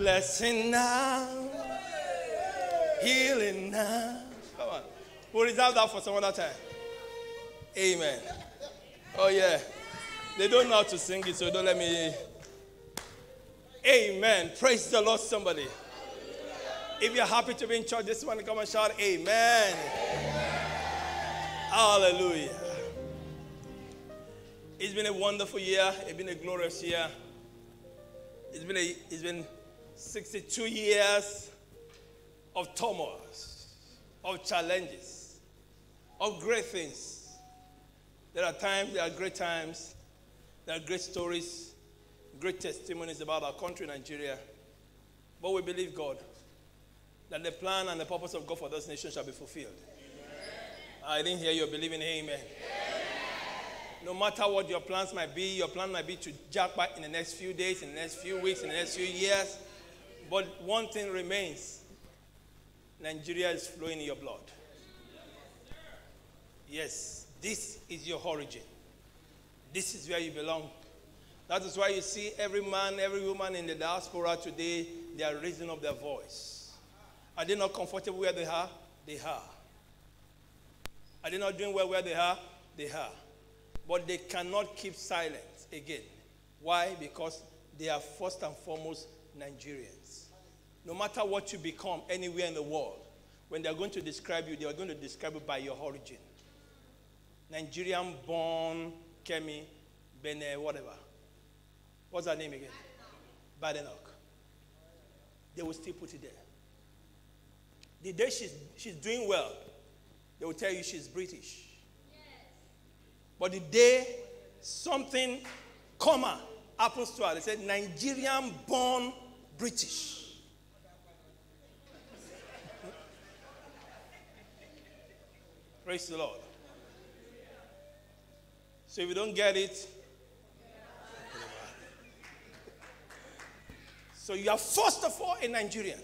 Blessing now, healing now. Come on. We'll reserve that for some other time. Amen. Oh, yeah. They don't know how to sing it, so don't let me. Amen. Praise the Lord, somebody. If you're happy to be in church this morning, come and shout, Amen. Hallelujah. It's been a wonderful year. It's been a glorious year. It's been, a, it's been 62 years of turmoils, of challenges, of great things. There are times, there are great times, there are great stories, great testimonies about our country, Nigeria. But we believe God that the plan and the purpose of God for this nation shall be fulfilled. Amen. I didn't hear you believing, amen. amen. No matter what your plans might be, your plan might be to jackpot in the next few days, in the next few weeks, in the next few years. But one thing remains Nigeria is flowing in your blood. Yes, this is your origin. This is where you belong. That is why you see every man, every woman in the diaspora today, they are raising up their voice. Are they not comfortable where they are? They are. Are they not doing well where they are? They are. But they cannot keep silent again. Why? Because they are first and foremost Nigerians. No matter what you become anywhere in the world, when they're going to describe you, they are going to describe you by your origin. Nigerian born Kemi, Bene, whatever. What's her name again? Badenoch. They will still put it there. The day she's, she's doing well, they will tell you she's British. But the day something comma happens to her, they say Nigerian born British. Praise the Lord. So if you don't get it, so you are first of all a Nigerian.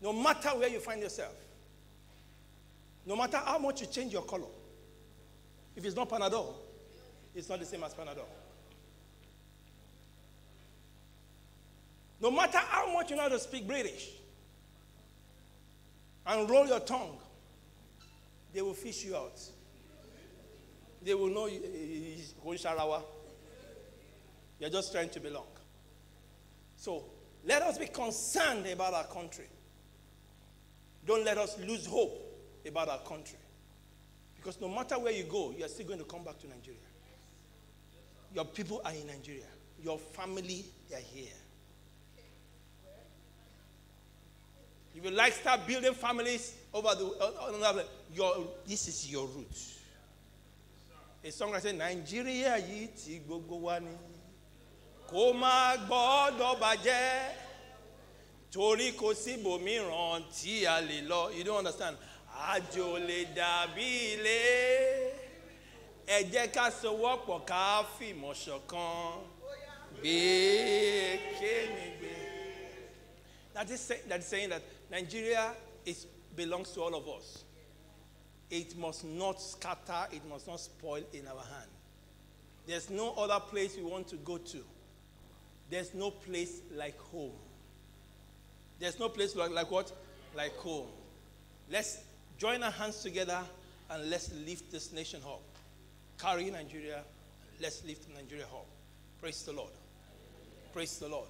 No matter where you find yourself. No matter how much you change your color. If it's not Panadol, it's not the same as Panadol. No matter how much you know how to speak British and roll your tongue, they will fish you out. They will know eh, eh, eh, you're just trying to belong. So let us be concerned about our country. Don't let us lose hope about our country. Because no matter where you go, you are still going to come back to Nigeria. Your people are in Nigeria. Your family, they are here. If you like start building families over the uh, your this is your root. A song I said, Nigeria yìí ti gbogbo wa ni. Kó má gbọ́dọ̀ bàjẹ́. Torí kò tí a lọ. You don't understand? àjò lè dàbí ilé ẹ jẹ́ ká sowọ́pọ̀ ká. That is, say, that is saying that Nigeria is, belongs to all of us. It must not scatter, it must not spoil in our hand. There's no other place we want to go to. There's no place like home. There's no place like, like what? Like home. Let's join our hands together and let's lift this nation up. Carry Nigeria, let's lift Nigeria up. Praise the Lord. Praise the Lord.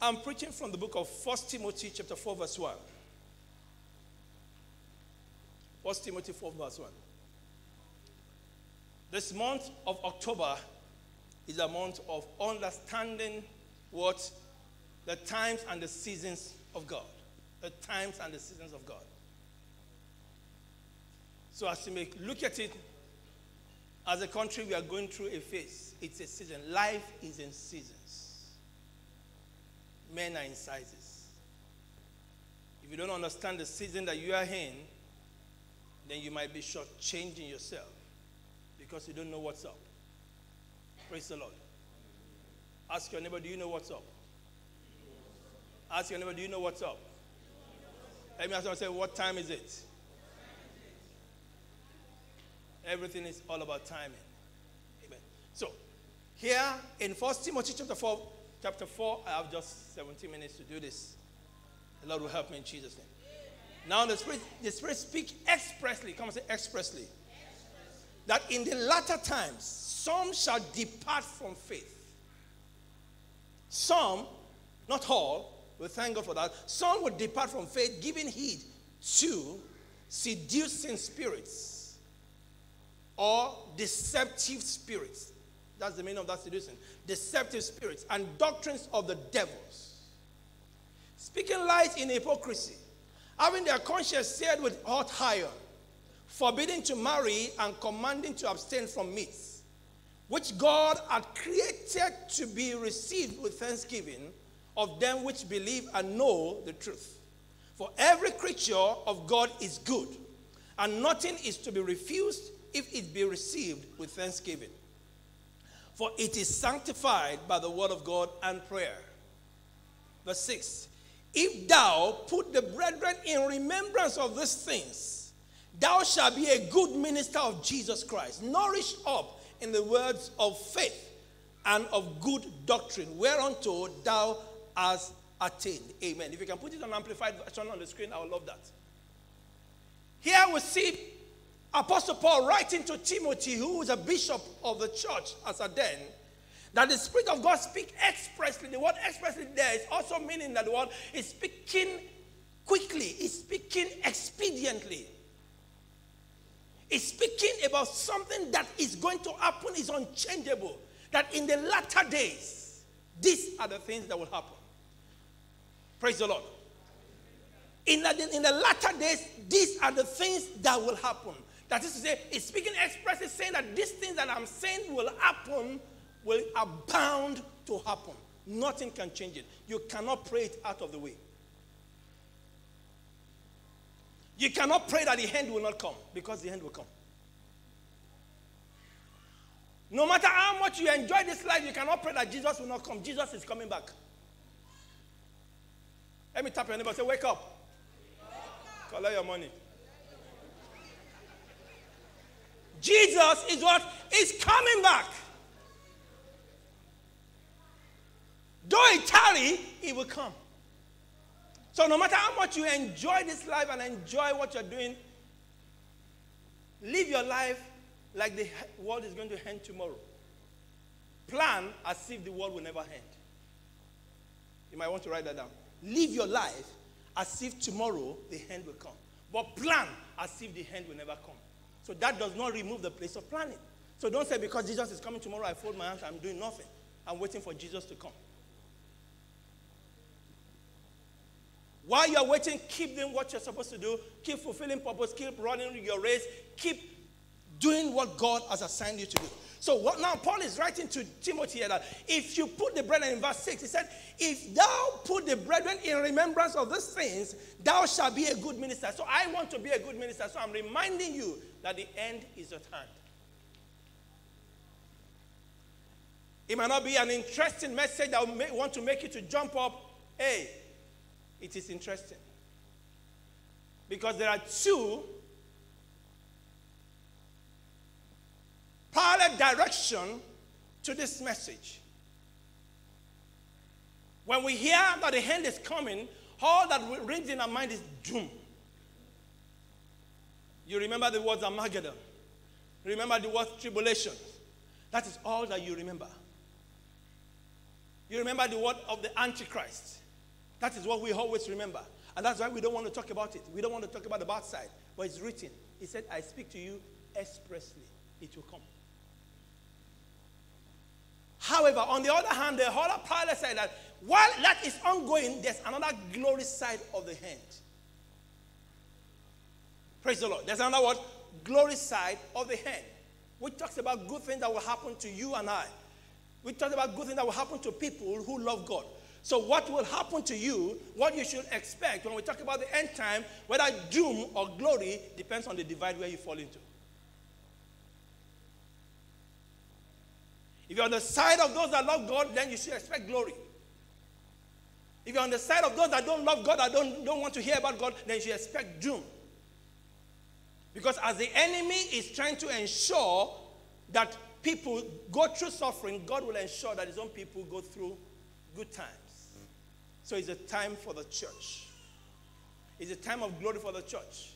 I'm preaching from the book of 1 Timothy chapter 4 verse 1. 1 Timothy 4 verse 1. This month of October is a month of understanding what the times and the seasons of God the times and the seasons of God. So, as you may look at it, as a country, we are going through a phase. It's a season. Life is in seasons. Men are in sizes. If you don't understand the season that you are in, then you might be shortchanging yourself because you don't know what's up. Praise the Lord. Ask your neighbor, do you know what's up? Ask your neighbor, do you know what's up? Let me ask you, say, what time is it? Everything is all about timing. Amen. So, Here in 1 Timothy chapter 4, chapter 4, I have just 17 minutes to do this. The Lord will help me in Jesus' name. Now the Spirit, the Spirit speak expressly. Come and say expressly. expressly. That in the latter times, some shall depart from faith. Some, not all, we thank God for that. Some will depart from faith, giving heed to seducing spirits or deceptive spirits. That's the meaning of that seducing. Deceptive spirits and doctrines of the devils. Speaking lies in hypocrisy, having their conscience seared with hot iron, forbidding to marry and commanding to abstain from meats, which God had created to be received with thanksgiving of them which believe and know the truth. For every creature of God is good, and nothing is to be refused if it be received with thanksgiving. For it is sanctified by the word of God and prayer. Verse 6 If thou put the brethren in remembrance of these things, thou shalt be a good minister of Jesus Christ, nourished up in the words of faith and of good doctrine, whereunto thou hast attained. Amen. If you can put it on amplified version on the screen, I would love that. Here we see Apostle Paul writing to Timothy, who is a bishop of the church as a den, that the Spirit of God speak expressly. The word expressly there is also meaning that the word is speaking quickly, is speaking expediently. It's speaking about something that is going to happen, is unchangeable. That in the latter days, these are the things that will happen. Praise the Lord. In the, in the latter days, these are the things that will happen. That is to say, it's speaking expressly saying that these things that I'm saying will happen will abound to happen. Nothing can change it. You cannot pray it out of the way. You cannot pray that the end will not come because the end will come. No matter how much you enjoy this life, you cannot pray that Jesus will not come. Jesus is coming back. Let me tap your neighbor say, Wake up. Collect your money. Jesus is what is coming back. Though it tarry, he will come. So no matter how much you enjoy this life and enjoy what you're doing, live your life like the world is going to end tomorrow. Plan as if the world will never end. You might want to write that down. Live your life as if tomorrow the end will come. But plan as if the end will never come. So that does not remove the place of planning. So don't say because Jesus is coming tomorrow, I fold my hands, I'm doing nothing. I'm waiting for Jesus to come. While you're waiting, keep doing what you're supposed to do. Keep fulfilling purpose. Keep running your race. Keep doing what God has assigned you to do. So what now Paul is writing to Timothy that if you put the brethren in verse 6, he said, If thou put the brethren in remembrance of these things, thou shalt be a good minister. So I want to be a good minister. So I'm reminding you that the end is at hand. It might not be an interesting message that will want to make you to jump up. Hey, it is interesting. Because there are two parallel direction to this message. When we hear that the end is coming, all that rings in our mind is doom. You remember the words Armageddon. Remember the word tribulation. That is all that you remember. You remember the word of the Antichrist. That is what we always remember. And that's why we don't want to talk about it. We don't want to talk about the bad side. But it's written. He said, I speak to you expressly. It will come. However, on the other hand, the other parallel side that while that is ongoing, there's another glory side of the hand. Praise the Lord. There's another word, glory side of the hand, which talks about good things that will happen to you and I. We talk about good things that will happen to people who love God. So, what will happen to you, what you should expect when we talk about the end time, whether doom or glory, depends on the divide where you fall into. If you're on the side of those that love God, then you should expect glory. If you're on the side of those that don't love God, that don't, don't want to hear about God, then you should expect doom. Because as the enemy is trying to ensure that people go through suffering, God will ensure that his own people go through good times. So it's a time for the church. It's a time of glory for the church.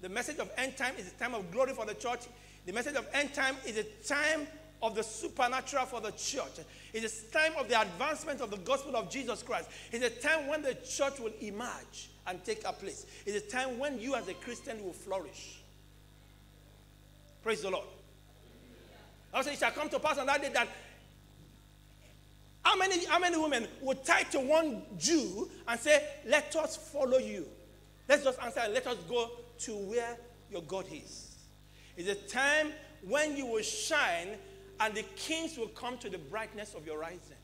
The message of end time is a time of glory for the church. The message of end time is a time of the supernatural for the church. It's time of the advancement of the gospel of Jesus Christ. It's a time when the church will emerge and take a place. It's a time when you as a Christian will flourish. Praise the Lord. Also, it shall come to pass on that day that how many, how many women would tie to one Jew and say, Let us follow you? Let's just answer, let us go to where your God is. It's a time when you will shine and the kings will come to the brightness of your rising.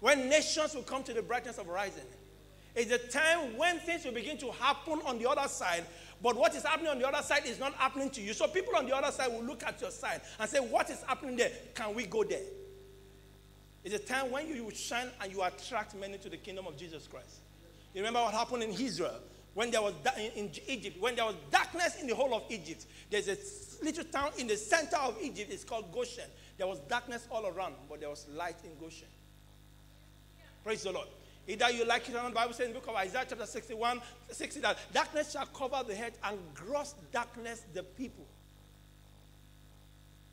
When nations will come to the brightness of rising. It's a time when things will begin to happen on the other side, but what is happening on the other side is not happening to you. So people on the other side will look at your side and say, What is happening there? Can we go there? It's a time when you will shine and you attract many to the kingdom of Jesus Christ. You remember what happened in Israel when there was in Egypt, when there was darkness in the whole of Egypt. There's a little town in the center of Egypt. It's called Goshen. There was darkness all around, but there was light in Goshen. Praise the Lord. Either you like it or not, the Bible says in the book of Isaiah chapter 61, 60 that darkness shall cover the head and gross darkness the people.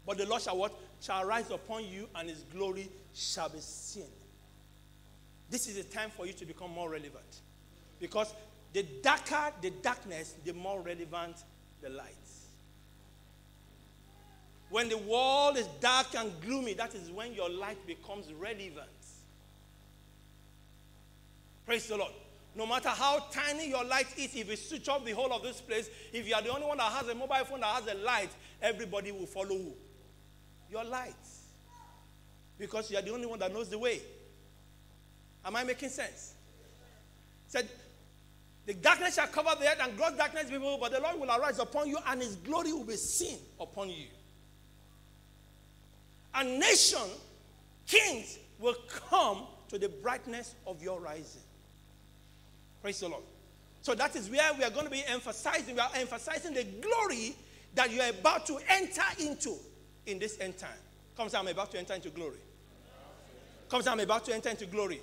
But the Lord shall what? Shall rise upon you and his glory shall be seen. This is a time for you to become more relevant. Because the darker the darkness, the more relevant the light. When the world is dark and gloomy, that is when your light becomes relevant. Praise the Lord. No matter how tiny your light is, if you switch off the whole of this place, if you are the only one that has a mobile phone that has a light, everybody will follow you. Your light. Because you are the only one that knows the way. Am I making sense? Said, the darkness shall cover the earth and gross darkness people, but the Lord will arise upon you and his glory will be seen upon you. A nation, kings will come to the brightness of your rising. Praise the Lord. So that is where we are going to be emphasizing. We are emphasizing the glory that you are about to enter into in this end time. Come say, I'm about to enter into glory. Come say, I'm about to enter into glory.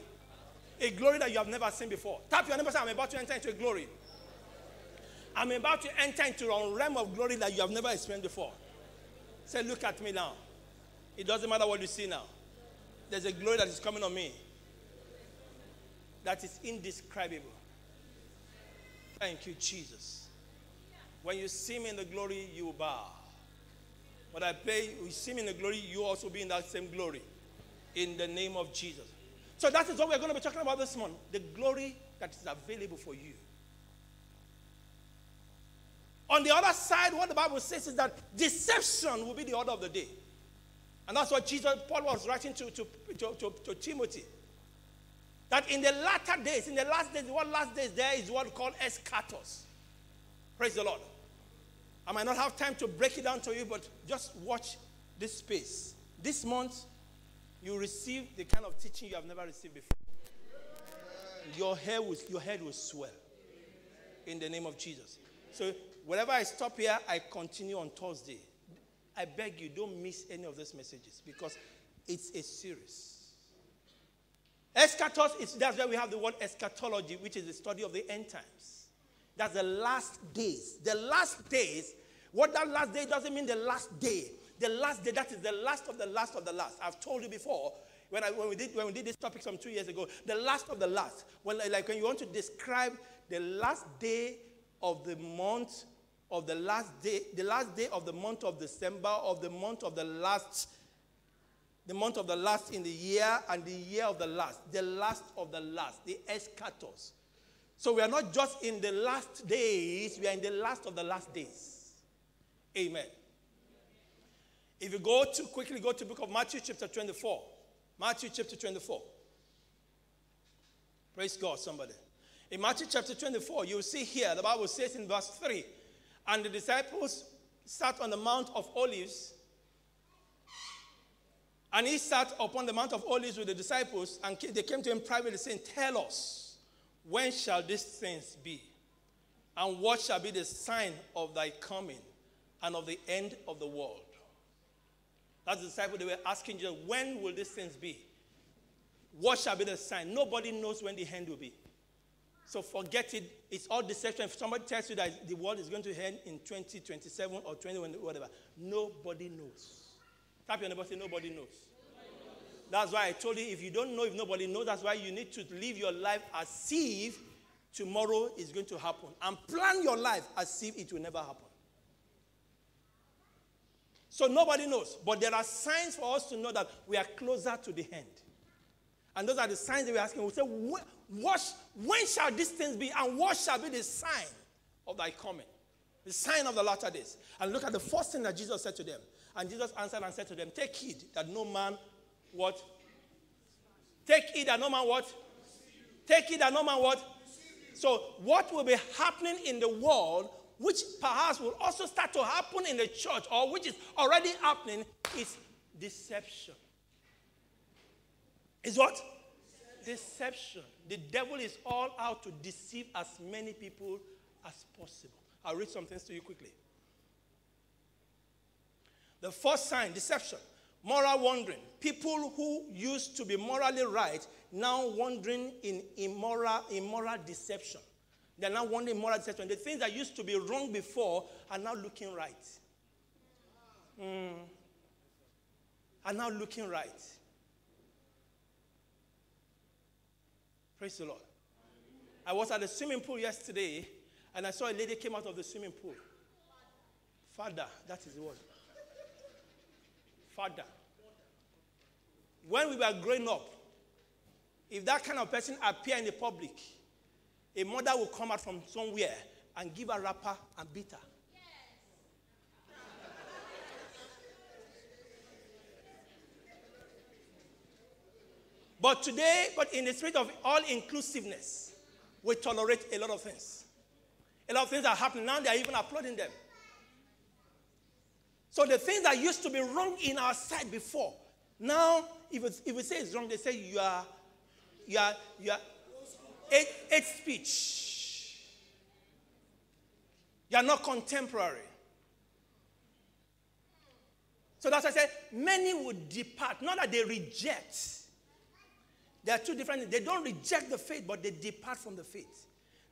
A glory that you have never seen before. Tap your neighbor say, I'm about to enter into a glory. I'm about to enter into a realm of glory that you have never experienced before. Say, look at me now. It doesn't matter what you see now. There's a glory that is coming on me that is indescribable. Thank you, Jesus. When you see me in the glory, you bow. But I pray you see me in the glory, you also be in that same glory. In the name of Jesus. So that is what we're going to be talking about this morning. The glory that is available for you. On the other side, what the Bible says is that deception will be the order of the day. And that's what Jesus, Paul was writing to, to, to, to, to Timothy. That in the latter days, in the last days, what last days there is what called eschatos. Praise the Lord. I might not have time to break it down to you, but just watch this space. This month, you receive the kind of teaching you have never received before. Your hair will, your head will swell in the name of Jesus. So whenever I stop here, I continue on Thursday. I beg you, don't miss any of those messages because it's a series. Eschatos, is, that's where we have the word eschatology, which is the study of the end times. That's the last days. The last days, what that last day doesn't mean the last day. The last day, that is the last of the last of the last. I've told you before, when, I, when, we, did, when we did this topic some two years ago, the last of the last. When, like when you want to describe the last day of the month, of the last day, the last day of the month of December, of the month of the last the month of the last in the year and the year of the last, the last of the last, the eschatos. So we are not just in the last days, we are in the last of the last days. Amen. If you go to quickly go to book of Matthew chapter 24. Matthew chapter 24. Praise God, somebody. In Matthew chapter 24, you see here, the Bible says in verse 3, and the disciples sat on the Mount of Olives and he sat upon the Mount of Olives with the disciples, and they came to him privately, saying, Tell us, when shall these things be? And what shall be the sign of thy coming and of the end of the world? That's the disciple they were asking Jesus, when will these things be? What shall be the sign? Nobody knows when the end will be. So forget it. It's all deception. If somebody tells you that the world is going to end in 2027 or 20, whatever, nobody knows. Tap your neighbor say, nobody knows. That's why I told you if you don't know if nobody knows, that's why you need to live your life as if tomorrow is going to happen. And plan your life as if it will never happen. So nobody knows. But there are signs for us to know that we are closer to the end. And those are the signs that we're asking. We say, what, when shall these things be? And what shall be the sign of thy coming? The sign of the latter days. And look at the first thing that Jesus said to them. And Jesus answered and said to them, Take heed that no man what? Take heed that no man what? Take heed that no man what? So, what will be happening in the world, which perhaps will also start to happen in the church, or which is already happening, is deception. Is what? Deception. The devil is all out to deceive as many people as possible. I'll read some things to you quickly. The first sign, deception. Moral wandering. People who used to be morally right now wandering in immoral, immoral deception. They're now wandering moral deception. The things that used to be wrong before are now looking right. Mm. Are now looking right. Praise the Lord. I was at the swimming pool yesterday and I saw a lady came out of the swimming pool. Father, that is the word. Father. When we were growing up, if that kind of person appear in the public, a mother will come out from somewhere and give a wrapper and beat her. But today, but in the spirit of all inclusiveness, we tolerate a lot of things. A lot of things are happening now, they are even applauding them. So the things that used to be wrong in our sight before, now, if, if we say it's wrong, they say you are, you are, you are, hate, speech. You are not contemporary. So that's why I said many would depart, not that they reject there are two different They don't reject the faith, but they depart from the faith.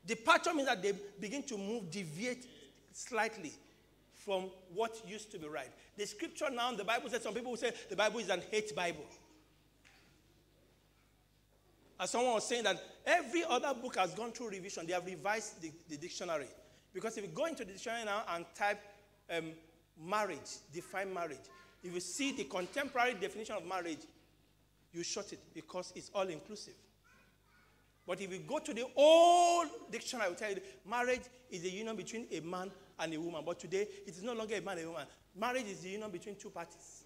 Departure means that they begin to move, deviate slightly from what used to be right. The scripture now, the Bible says, some people will say the Bible is an hate Bible. As someone was saying that every other book has gone through revision, they have revised the, the dictionary. Because if you go into the dictionary now and type um, marriage, define marriage, if you see the contemporary definition of marriage, you shut it because it's all inclusive. But if you go to the old dictionary, I will tell you marriage is a union between a man and a woman. But today, it is no longer a man and a woman. Marriage is the union between two parties.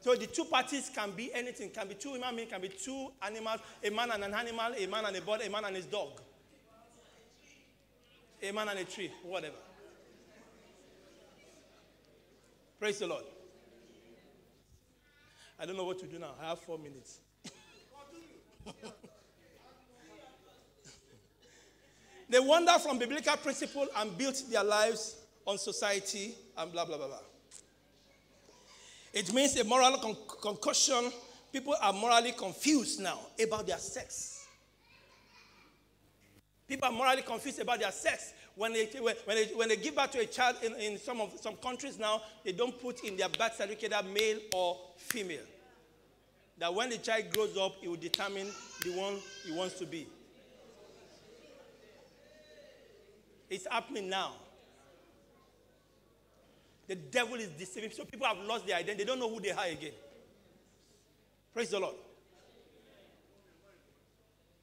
So the two parties can be anything. Can be two human beings, can be two animals, a man and an animal, a man and a bird, a man and his dog. A man and a tree, whatever. Praise the Lord. I don't know what to do now. I have four minutes. they wander from biblical principle and built their lives on society and blah, blah, blah, blah. It means a moral con- concussion. People are morally confused now about their sex. People are morally confused about their sex. When they, when, they, when they give birth to a child in, in some, of, some countries now, they don't put in their birth certificate male or female. That when the child grows up, it will determine the one he wants to be. It's happening now. The devil is deceiving. So people have lost their identity. They don't know who they are again. Praise the Lord.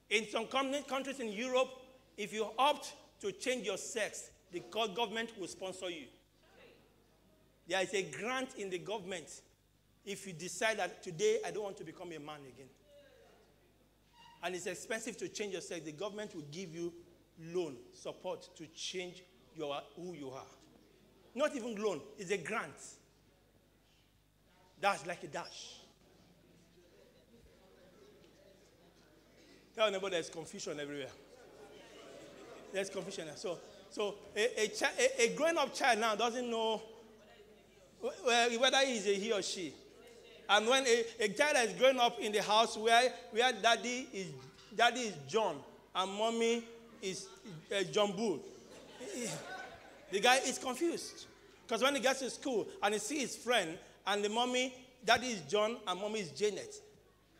In some countries in Europe, if you opt to change your sex, the government will sponsor you. There is a grant in the government if you decide that today I don't want to become a man again. And it's expensive to change your sex, the government will give you loan support to change your, who you are. Not even loan, it's a grant. That's like a dash. Tell neighbor there's confusion everywhere. There's confusion. So, so a, a, a, a growing up child now doesn't know whether he's a he or she. And when a, a child is growing up in the house where, where daddy is daddy is John and mommy is uh, John Bull, the guy is confused. Because when he gets to school and he sees his friend and the mommy, daddy is John and mommy is Janet,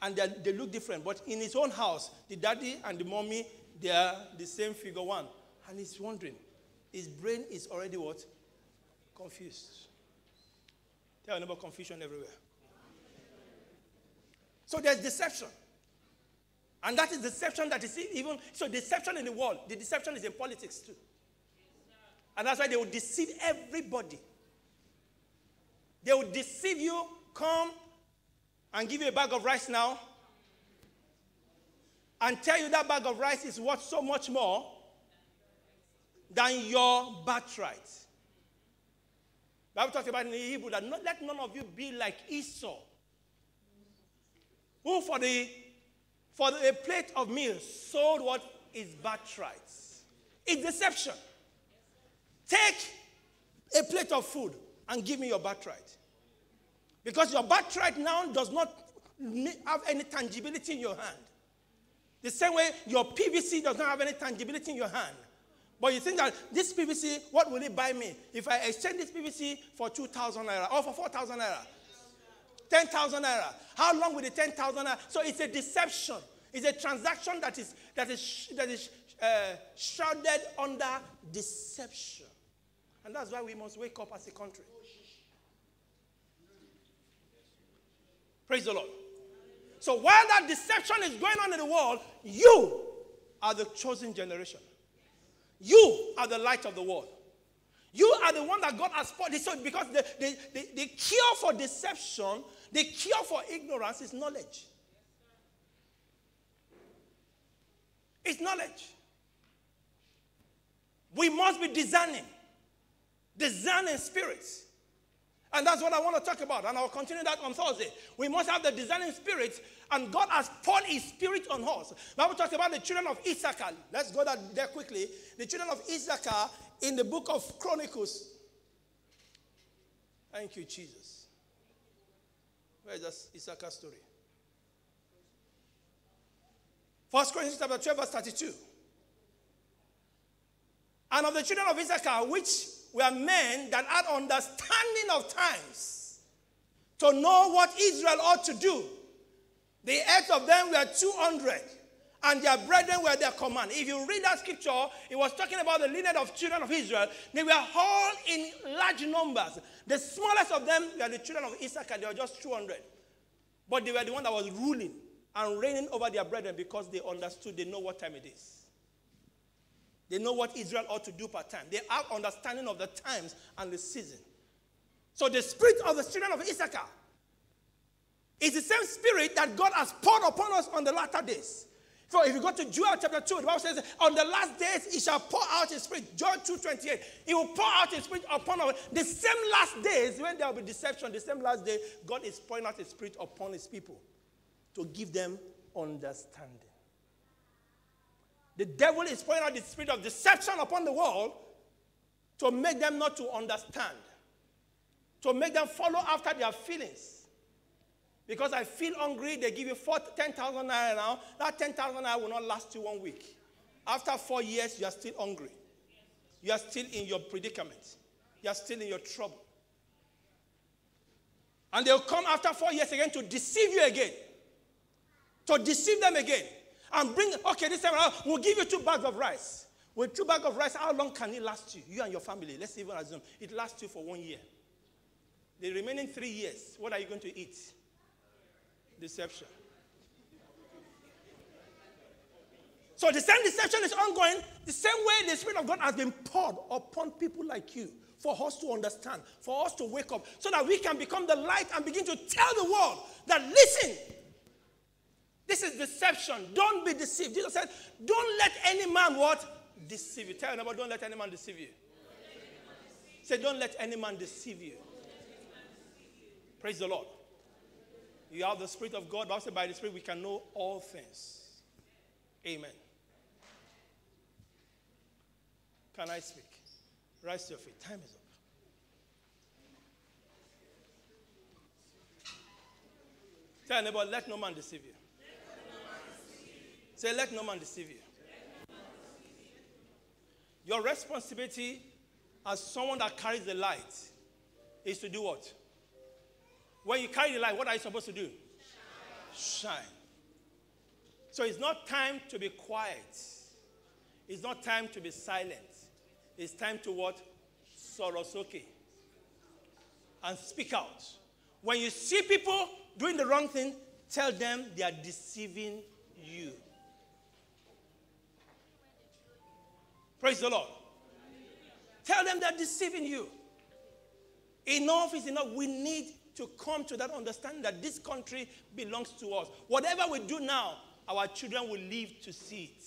and they look different. But in his own house, the daddy and the mommy, they are the same figure one. And he's wondering, his brain is already what? Confused. There are number confusion everywhere. So there's deception. And that is deception that is even, so deception in the world, the deception is in politics too. And that's why they will deceive everybody. They will deceive you, come and give you a bag of rice now, and tell you that bag of rice is worth so much more than your birthright. Bible talks about in the Hebrew that not, let none of you be like Esau, who for the for the, a plate of meal sold what is birthright. It's deception. Take a plate of food and give me your birthright. Because your birthright now does not have any tangibility in your hand. The same way your PVC does not have any tangibility in your hand. But you think that this PVC, what will it buy me? If I exchange this PVC for 2,000 naira or for 4,000 naira? 10,000 naira. How long will the 10,000 naira? So it's a deception. It's a transaction that is, that is, that is uh, shrouded under deception. And that's why we must wake up as a country. Praise the Lord. So while that deception is going on in the world, you are the chosen generation. You are the light of the world. You are the one that God has put. So because the, the, the, the cure for deception, the cure for ignorance is knowledge. It's knowledge. We must be discerning discerning spirits. And that's what I want to talk about. And I'll continue that on Thursday. We must have the discerning spirit, and God has poured his spirit on us. Bible talks about the children of Issachar. Let's go there quickly. The children of Issachar in the book of Chronicles. Thank you, Jesus. Where's that Issachar story? First Corinthians chapter 12, verse 32. And of the children of Issachar, which were men that had understanding of times to know what Israel ought to do. The heads of them were 200, and their brethren were their command. If you read that scripture, it was talking about the lineage of children of Israel. They were all in large numbers. The smallest of them were the children of Issachar. They were just 200. But they were the one that was ruling and reigning over their brethren because they understood, they know what time it is. They know what Israel ought to do per time. They have understanding of the times and the season. So the spirit of the children of Issachar is the same spirit that God has poured upon us on the latter days. So if you go to Joel chapter 2, the Bible says, on the last days he shall pour out his spirit. Joel 2 28. He will pour out his spirit upon us. The same last days, when there will be deception, the same last day, God is pouring out his spirit upon his people to give them understanding. The devil is pouring out the spirit of deception upon the world to make them not to understand, to make them follow after their feelings. Because I feel hungry, they give you 10,000 naira now. That 10,000 naira will not last you one week. After four years, you are still hungry. You are still in your predicament. You are still in your trouble. And they'll come after four years again to deceive you again. To deceive them again and bring, okay, this time we'll give you two bags of rice. With two bags of rice, how long can it last you? You and your family. Let's even assume it lasts you for one year. The remaining three years, what are you going to eat? Deception. So the same deception is ongoing, the same way the Spirit of God has been poured upon people like you for us to understand, for us to wake up, so that we can become the light and begin to tell the world that, listen, this is deception. Don't be deceived. Jesus said, don't let any man what? Deceive you. Tell your neighbor, don't let any man deceive you. Say, don't let any man deceive you. Praise the Lord. You have the Spirit of God. Blessed by the Spirit we can know all things. Amen. Can I speak? Rise to your feet. Time is up. Tell neighbor, let no man deceive you. Say, let no man deceive you. Your responsibility as someone that carries the light is to do what? When you carry the light, what are you supposed to do? Shine. So it's not time to be quiet. It's not time to be silent. It's time to what? Sorosoke. And speak out. When you see people doing the wrong thing, tell them they are deceiving you. Praise the Lord. Tell them they're deceiving you. Enough is enough. We need to come to that understanding that this country belongs to us. Whatever we do now, our children will live to see it.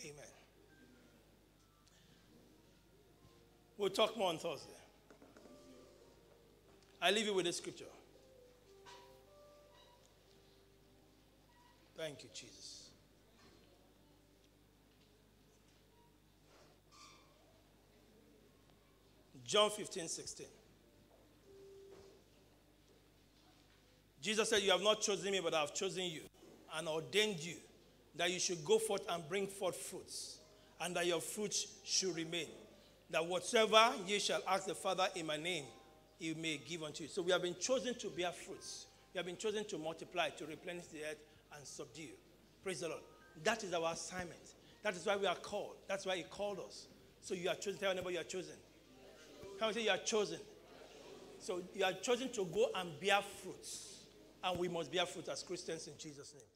Amen. We'll talk more on Thursday. I leave you with the scripture. Thank you, Jesus. John 15, 16. Jesus said, You have not chosen me, but I have chosen you and ordained you that you should go forth and bring forth fruits, and that your fruits should remain. That whatsoever ye shall ask the Father in my name, he may give unto you. So we have been chosen to bear fruits. We have been chosen to multiply, to replenish the earth and subdue. Praise the Lord. That is our assignment. That is why we are called. That's why He called us. So you are chosen. Tell anybody you are chosen. Can we say you are chosen? So you are chosen to go and bear fruits. And we must bear fruit as Christians in Jesus' name.